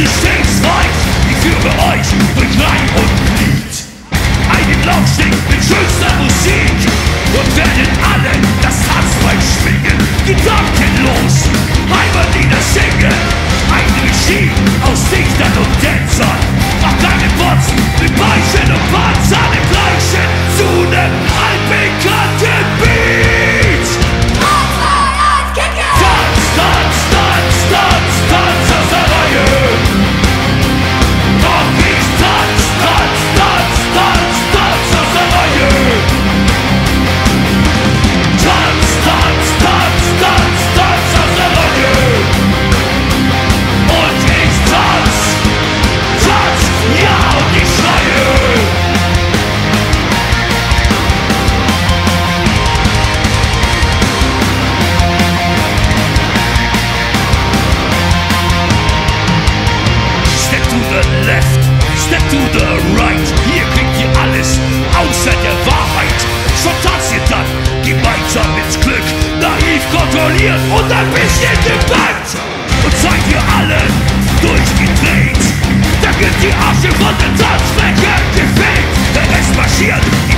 to save Step to the right, hier kriegt ihr alles außer der Wahrheit. Schon tanzt ihr dann gemeinsam ins Glück, naiv kontrolliert und ein bisschen gebannt. Und seid ihr alle durchgedreht, dann wird die Asche von den Tanzflächen gefegt. Der Rest marschiert